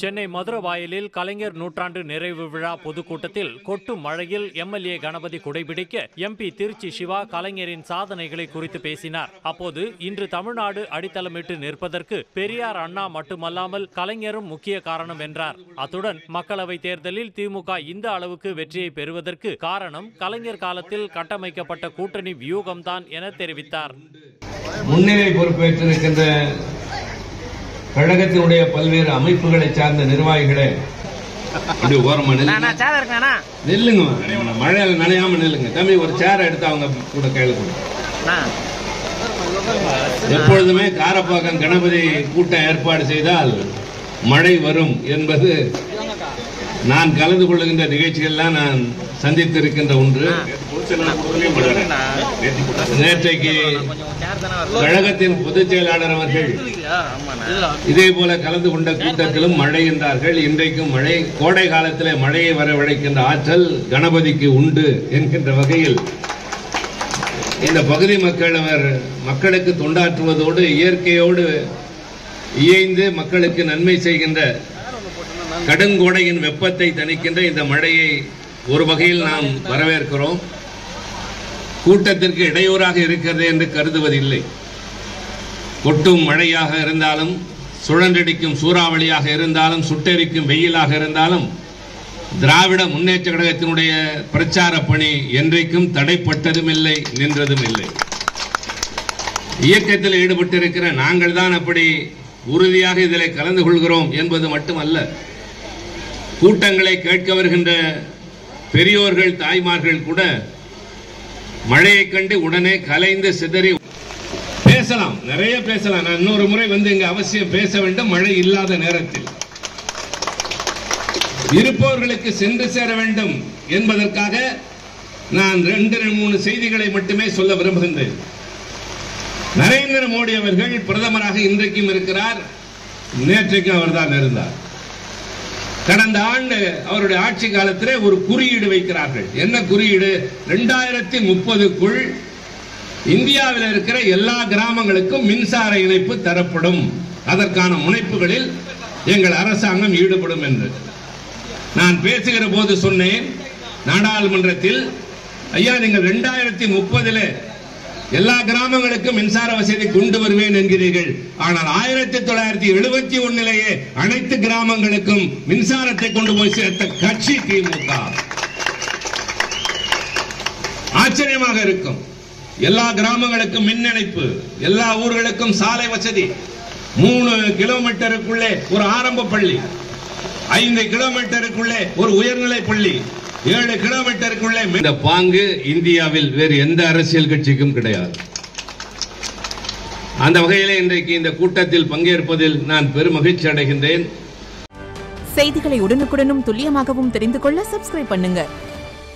சென்னை மதுரவாயலில் கலைஞர் நூற்றாண்டு நிறைவு விழா பொதுக்கூட்டத்தில் கொட்டும் மழையில் எம்எல்ஏ கணபதி குடைபிடிக்க எம்பி திருச்சி சிவா கலைஞரின் சாதனைகளை குறித்து பேசினார். அப்போது இன்று தமிழ்நாடு அடித்தளமிட்டு நிற்பதற்கு பெரியார் அண்ணா மட்டுமல்லாமல் கலைஞரும் முக்கிய காரணம் என்றார். அத்துடன் மக்களவைத் தேர்தலில் திமுக இந்த அளவுக்கு வெற்றியை பெறுவதற்கு காரணம் கலைஞர் காலத்தில் கட்டமைக்கப்பட்ட கூட்டணி வியூகம்தான் என தெரிவித்தார். முன்னிலை பொறுப்பேற்றிருக்கின்ற கழகத்தினுடைய பல்வேறு அமைப்புகளை சார்ந்த நிர்வாகிகளே அப்படி ஓரமா நில்லுங்க. நில்லுங்க மழையில நனையாம நில்லுங்க. தம்பி ஒரு சேர் எடுத்து அவங்க கூட கையில எப்பொழுதுமே காரப்பாக்கம் கணபதி கூட்டம் ஏற்பாடு செய்தால் மழை வரும் என்பது நான் கலந்து கொள்ளுகின்ற நிகழ்ச்சிகள்லாம் நான் சந்தித்திருக்கின்ற ஒன்று. நேற்றைக்கு கழகத்தின் பொதுச் செயலாளர் அவர்கள் இதே போல கலந்து கொண்ட கூட்டத்திலும் மழை என்றார்கள். இன்றைக்கும் மழை கோடை காலத்திலே மழையை வரவழைக்கின்ற ஆற்றல் கணபதிக்கு உண்டு என்கின்ற வகையில் இந்த பகுதி மக்கள் அவர் மக்களுக்கு தொண்டாற்றுவதோடு இயற்கையோடு இயைந்து மக்களுக்கு நன்மை செய்கின்ற கடுங்கோடையின் வெப்பத்தை தணிக்கின்ற இந்த மழையை ஒரு வகையில் நாம் வரவேற்கிறோம். கூட்டத்திற்கு இடையூறாக இருக்கிறது என்று கருதுவதில்லை. கொட்டும் மழையாக இருந்தாலும் சுழன்றடிக்கும் சூறாவளியாக இருந்தாலும் சுட்டெரிக்கும் வெயிலாக இருந்தாலும் திராவிட முன்னேற்ற கழகத்தினுடைய பிரச்சார பணி என்றைக்கும் தடைப்பட்டதும் இல்லை நின்றதும் இல்லை இயக்கத்தில் ஈடுபட்டிருக்கிற நாங்கள் தான் அப்படி உறுதியாக இதில் கலந்து கொள்கிறோம் என்பது மட்டுமல்ல. கூட்டங்களை கேட்க வருகின்ற பெரியோர்கள் தாய்மார்கள் கூட மழையை கண்டு உடனே கலைந்து சிதறி பேசலாம். நிறைய பேசலாம். நான் இன்னொரு முறை வந்து இங்க அவசியம் பேச வேண்டும். மழை இல்லாத நேரத்தில். இருப்பவர்களுக்கு சென்று சேர வேண்டும் என்பதற்காக நான் ரெண்டு மூணு செய்திகளை மட்டுமே சொல்ல விரும்புகின்றேன். நரேந்திர மோடி அவர்கள் பிரதமராக இன்றைக்கும் இருக்கிறார். நேற்றைக்கும் அவர்தான் இருந்தார். கடந்த ஆண்டு அவருடைய ஆட்சி காலத்திலே ஒரு குறியீடு வைக்கிறார்கள். என்ன குறியீடு? இரண்டாயிரத்தி முப்பதுக்குள் இந்தியாவில் இருக்கிற எல்லா கிராமங்களுக்கும் மின்சார இணைப்பு தரப்படும். அதற்கான முனைப்புகளில் எங்கள் அரசாங்கம் ஈடுபடும் என்று. நான் பேசுகிற போது சொன்னேன் நாடாளுமன்றத்தில் ஐயா நீங்கள் ரெண்டாயிரத்தி முப்பதில் எல்லா கிராமங்களுக்கும் மின்சார வசதி கொண்டு வருவேன் என்கிறீர்கள். ஆனால் ஆயிரத்தி தொள்ளாயிரத்தி எழுபத்தி ஒன்னிலேயே அனைத்து கிராமங்களுக்கும் மின்சாரத்தை கொண்டு போய் சேர்த்த கட்சி திமுக. ஆச்சரியமாக இருக்கும். எல்லா கிராமங்களுக்கும் மின் இணைப்பு எல்லா ஊர்களுக்கும் சாலை வசதி. மூணு கிலோமீட்டருக்குள்ளே ஒரு ஆரம்ப பள்ளி ஐந்து கிலோமீட்டருக்குள்ளே ஒரு உயர்நிலை பள்ளி. ஏழு கிலோமீட்டருக்குள்ளே இந்த பாங்கு இந்தியாவில் வேறு எந்த அரசியல் கட்சிக்கும் கிடையாது. அந்த வகையிலே இன்றைக்கு இந்த கூட்டத்தில் பங்கேற்பதில் நான் பெரும் மகிழ்ச்சி அடைகின்றேன். செய்திகளை உடனுக்குடனும் துல்லியமாகவும் தெரிந்து கொள்ள சப்ஸ்கிரைப் பண்ணுங்க.